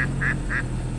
Ha, ha, ha.